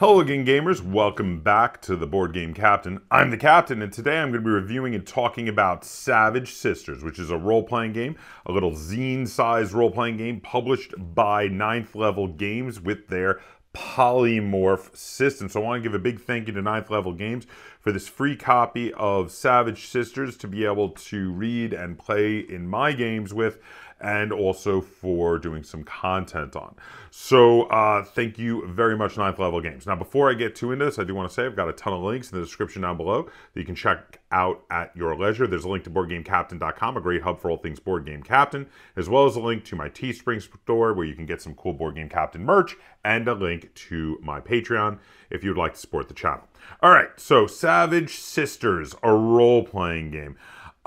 Hello again, gamers. Welcome back to the Board Game Kaptain. I'm the Captain, and today I'm going to be reviewing and talking about Savage Sisters, which is a role playing game, a little zine sized role playing game published by Ninth Level Games with their polymorph system. So I want to give a big thank you to Ninth Level Games for this free copy of Savage Sisters to be able to read and play in my games with and also for doing some content on. So uh, thank you very much, Ninth Level Games. Now, before I get too into this, I do want to say I've got a ton of links in the description down below that you can check out at your leisure. There's a link to BoardGameKaptain.com, a great hub for all things Board Game Kaptain, as well as a link to my Teespring store where you can get some cool Board Game Kaptain merch, and a link to my Patreon if you'd like to support the channel. All right, so Savage Sisters, a role-playing game.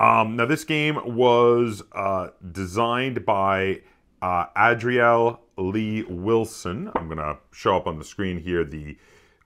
Um, now, this game was uh, designed by uh, Adrielle Lee Wilson. I'm going to show up on the screen here the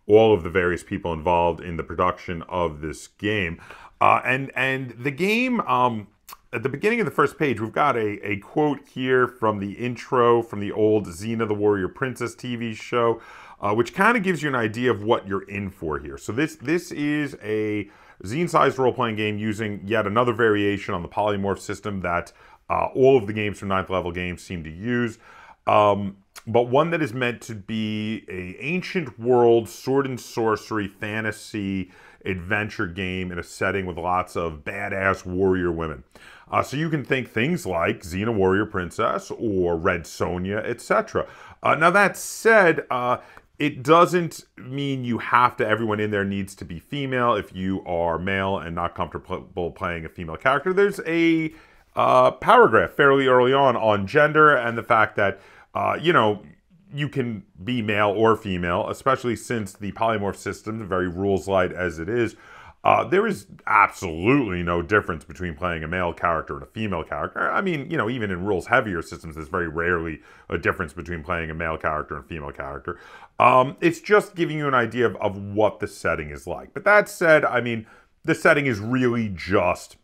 all of the various people involved in the production of this game. Uh, and and the game um, at the beginning of the first page, we've got a, a quote here from the intro from the old Xena the Warrior Princess TV show, uh, which kind of gives you an idea of what you're in for here. So this this is a zine-sized role-playing game using yet another variation on the polymorph system that uh, all of the games from ninth level games seem to use. Um, but one that is meant to be a ancient world sword and sorcery fantasy adventure game in a setting with lots of badass warrior women. Uh, so you can think things like Xena Warrior Princess or Red Sonja, etc. Uh, now that said, uh, it doesn't mean you have to, everyone in there needs to be female if you are male and not comfortable playing a female character. There's a uh, paragraph fairly early on on gender and the fact that, uh, you know, you can be male or female, especially since the polymorph system, very rules light as it is, uh, there is absolutely no difference between playing a male character and a female character. I mean, you know, even in rules heavier systems, there's very rarely a difference between playing a male character and female character. Um, it's just giving you an idea of, of what the setting is like. But that said, I mean, the setting is really just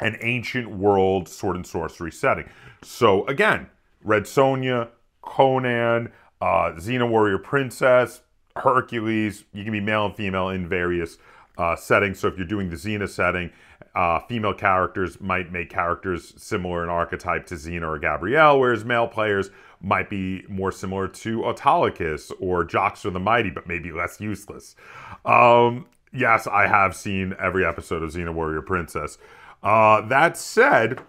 an ancient world sword and sorcery setting. So again, Red Sonja, Conan, uh, Xena Warrior Princess, Hercules, you can be male and female in various uh, setting. So if you're doing the Xena setting, uh, female characters might make characters similar in archetype to Xena or Gabrielle, whereas male players might be more similar to Autolycus or Joxer the Mighty, but maybe less useless. Um, yes, I have seen every episode of Xena Warrior Princess. Uh, that said,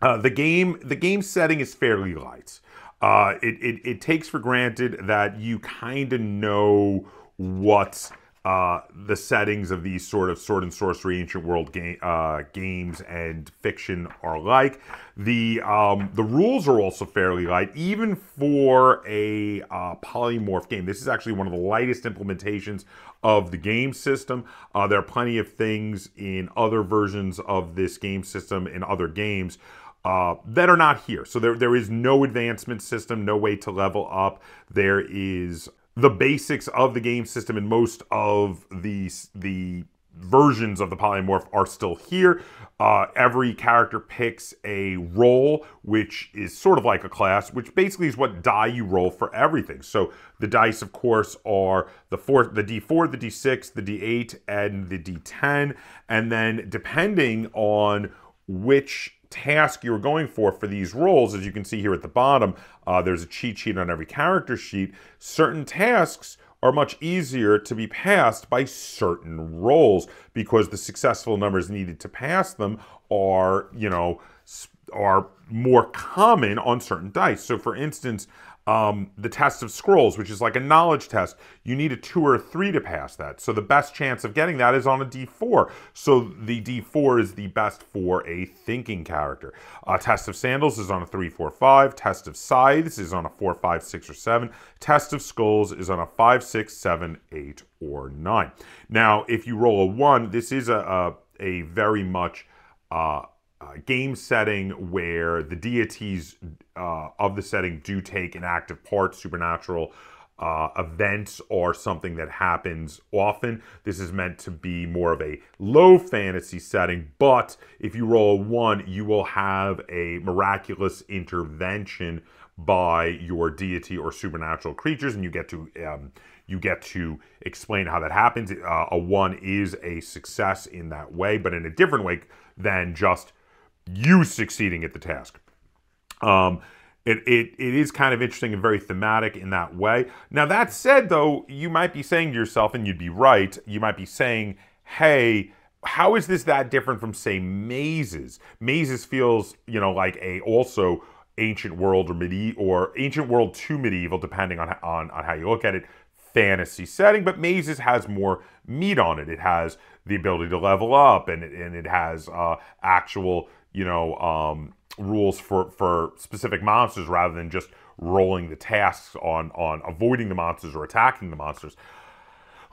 uh, the game the game setting is fairly light. Uh, it, it, it takes for granted that you kind of know what uh, the settings of these sort of sword and sorcery ancient world game, uh, games and fiction are like. The um, the rules are also fairly light, even for a uh, polymorph game. This is actually one of the lightest implementations of the game system. Uh, there are plenty of things in other versions of this game system in other games. Uh, that are not here. So there, there is no advancement system, no way to level up. There is the basics of the game system and most of the the versions of the polymorph are still here. Uh, every character picks a role, which is sort of like a class, which basically is what die you roll for everything. So the dice, of course, are the four, the D4, the D6, the D8, and the D10. And then depending on which task you're going for for these roles, as you can see here at the bottom, uh, there's a cheat sheet on every character sheet. Certain tasks are much easier to be passed by certain roles because the successful numbers needed to pass them are, you know, are more common on certain dice. So for instance, um, the test of scrolls, which is like a knowledge test. You need a two or a three to pass that. So the best chance of getting that is on a D4. So the D4 is the best for a thinking character. Uh, test of sandals is on a three, four, five. Test of scythes is on a four, five, six, or seven. Test of skulls is on a five, six, seven, eight, or nine. Now, if you roll a one, this is a, a, a very much uh, uh, game setting where the deities uh, of the setting do take an active part, supernatural uh, events are something that happens often. This is meant to be more of a low fantasy setting, but if you roll a one, you will have a miraculous intervention by your deity or supernatural creatures, and you get to um, you get to explain how that happens. Uh, a one is a success in that way, but in a different way than just you succeeding at the task. Um, it, it, it is kind of interesting and very thematic in that way. Now, that said, though, you might be saying to yourself, and you'd be right, you might be saying, hey, how is this that different from, say, Mazes? Mazes feels, you know, like a also ancient world or medieval or ancient world to medieval, depending on, on, on how you look at it, fantasy setting, but Mazes has more meat on it. It has the ability to level up and, and it has uh, actual, you know, um, rules for, for specific monsters rather than just rolling the tasks on, on avoiding the monsters or attacking the monsters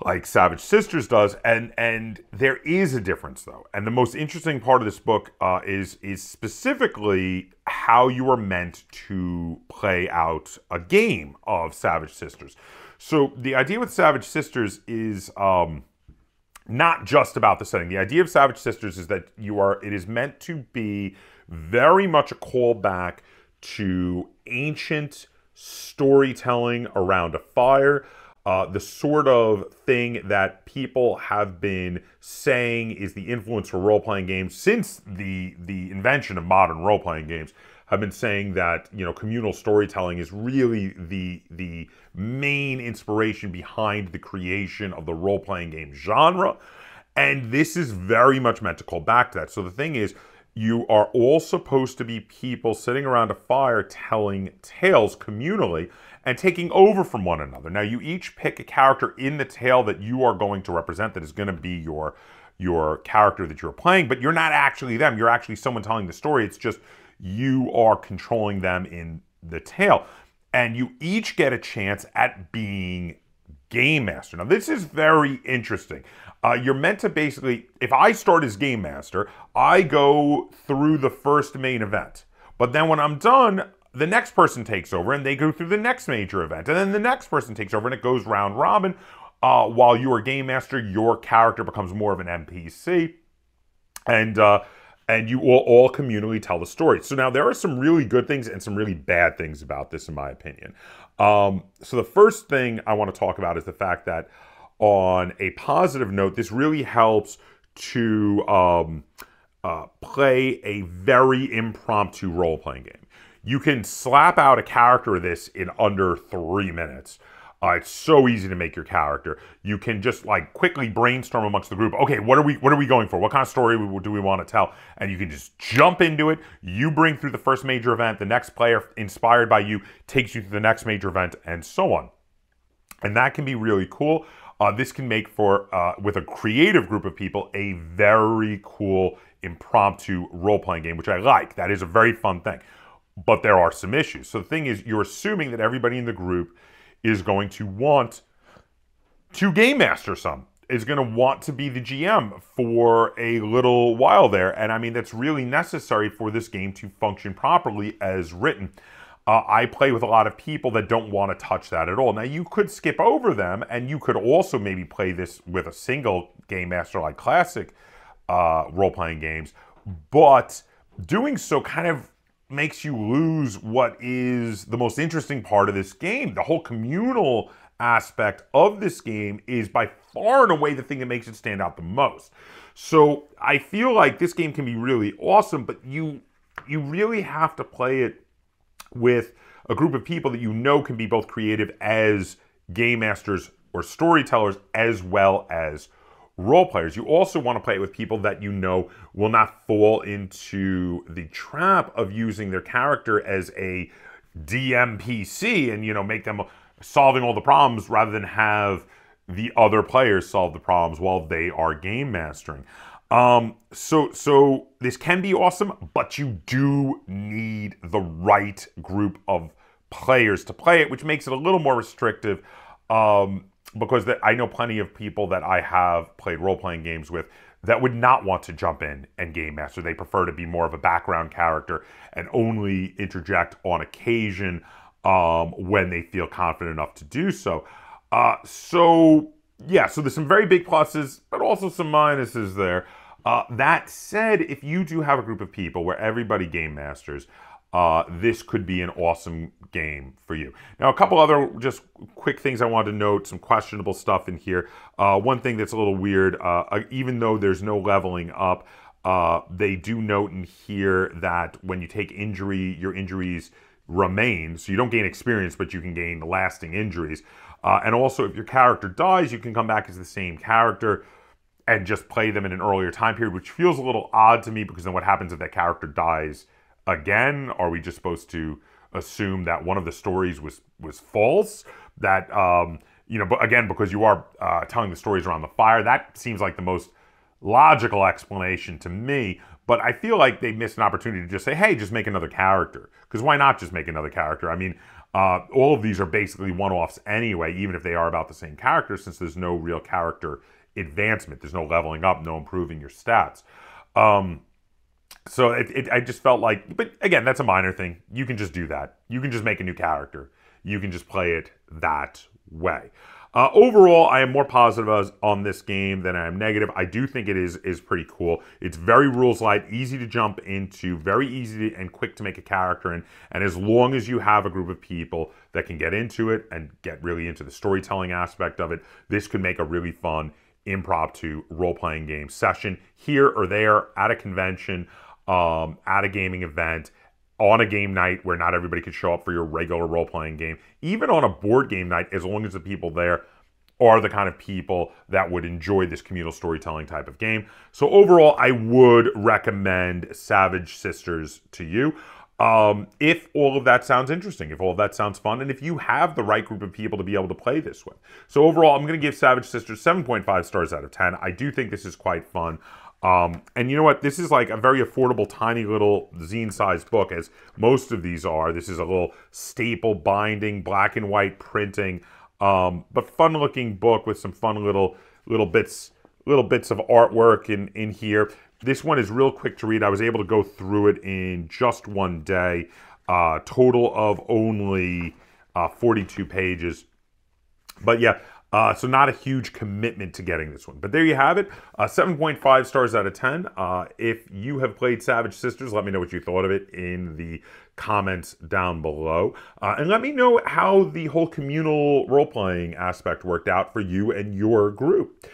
like Savage Sisters does, and and there is a difference though. And the most interesting part of this book uh, is is specifically how you are meant to play out a game of Savage Sisters. So the idea with Savage Sisters is um, not just about the setting. The idea of Savage Sisters is that you are. It is meant to be very much a callback to ancient storytelling around a fire. Uh, the sort of thing that people have been saying is the influence for role-playing games since the the invention of modern role-playing games have been saying that you know communal storytelling is really the the main inspiration behind the creation of the role-playing game genre and this is very much meant to call back to that so the thing is you are all supposed to be people sitting around a fire telling tales communally and taking over from one another. Now, you each pick a character in the tale that you are going to represent that is going to be your your character that you're playing, but you're not actually them. You're actually someone telling the story. It's just you are controlling them in the tale. And you each get a chance at being game master. Now, this is very interesting. Uh, you're meant to basically, if I start as game master, I go through the first main event. But then when I'm done, the next person takes over and they go through the next major event. And then the next person takes over and it goes round robin. Uh, while you are game master, your character becomes more of an NPC. And uh, and you will all communally tell the story. So now there are some really good things and some really bad things about this, in my opinion. Um, so the first thing I want to talk about is the fact that on a positive note, this really helps to um, uh, play a very impromptu role playing game. You can slap out a character of this in under three minutes. Uh, it's so easy to make your character. You can just like quickly brainstorm amongst the group. Okay, what are we what are we going for? What kind of story do we want to tell? And you can just jump into it. You bring through the first major event. The next player, inspired by you, takes you to the next major event, and so on. And that can be really cool. Uh, this can make for, uh, with a creative group of people, a very cool impromptu role playing game, which I like. That is a very fun thing. But there are some issues. So the thing is, you're assuming that everybody in the group is going to want to game master some, is going to want to be the GM for a little while there. And I mean, that's really necessary for this game to function properly as written. Uh, I play with a lot of people that don't want to touch that at all. Now, you could skip over them, and you could also maybe play this with a single game master like classic uh, role playing games, but doing so kind of makes you lose what is the most interesting part of this game. The whole communal aspect of this game is by far and away the thing that makes it stand out the most. So I feel like this game can be really awesome, but you you really have to play it with a group of people that you know can be both creative as game masters or storytellers as well as role players. You also want to play it with people that you know will not fall into the trap of using their character as a DMPC and you know make them solving all the problems rather than have the other players solve the problems while they are game mastering. Um, so so this can be awesome, but you do need the right group of players to play it, which makes it a little more restrictive. Um, because that I know plenty of people that I have played role playing games with that would not want to jump in and game master. They prefer to be more of a background character and only interject on occasion. um, when they feel confident enough to do so. Uh, so, yeah, so there's some very big pluses, but also some minuses there. Uh, that said, if you do have a group of people where everybody game masters, uh, this could be an awesome game for you. Now, a couple other just quick things I wanted to note, some questionable stuff in here. Uh, one thing that's a little weird, uh, uh even though there's no leveling up, uh, they do note in here that when you take injury, your injuries remain. So you don't gain experience, but you can gain lasting injuries. Uh, and also, if your character dies, you can come back as the same character and just play them in an earlier time period, which feels a little odd to me because then what happens if that character dies again? Are we just supposed to assume that one of the stories was was false? That um, you know, but again, because you are uh, telling the stories around the fire, that seems like the most logical explanation to me. But I feel like they missed an opportunity to just say, "Hey, just make another character." Because why not just make another character? I mean, uh, all of these are basically one-offs anyway, even if they are about the same character, since there's no real character advancement. There's no leveling up, no improving your stats. Um, so it, it, I just felt like, but again, that's a minor thing. You can just do that. You can just make a new character. You can just play it that way. Uh, overall, I am more positive as, on this game than I am negative. I do think it is is pretty cool. It's very rules light, easy to jump into, very easy and quick to make a character in. And as long as you have a group of people that can get into it and get really into the storytelling aspect of it, this could make a really fun impromptu role playing game session here or there at a convention, um, at a gaming event, on a game night where not everybody could show up for your regular role playing game, even on a board game night, as long as the people there are the kind of people that would enjoy this communal storytelling type of game. So, overall, I would recommend Savage Sisters to you. Um, if all of that sounds interesting, if all of that sounds fun, and if you have the right group of people to be able to play this with. So overall, I'm going to give Savage Sisters 7.5 stars out of 10. I do think this is quite fun. Um, and you know what? This is like a very affordable, tiny little zine-sized book, as most of these are. This is a little staple binding, black and white printing, um, but fun-looking book with some fun little little bits little bits of artwork in in here. This one is real quick to read. I was able to go through it in just one day. Uh, total of only uh, 42 pages. But yeah, uh, so not a huge commitment to getting this one. But there you have it. Uh, 7.5 stars out of 10. Uh, if you have played Savage Sisters, let me know what you thought of it in the comments down below. Uh, and let me know how the whole communal role-playing aspect worked out for you and your group.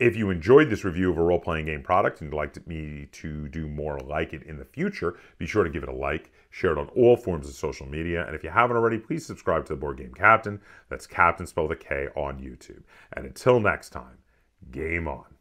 If you enjoyed this review of a role playing game product and you'd like me to do more like it in the future, be sure to give it a like, share it on all forms of social media, and if you haven't already, please subscribe to the Board Game Kaptain. That's Captain spelled with a K on YouTube. And until next time, game on.